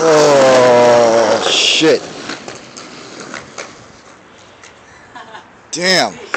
Oh, shit. Damn.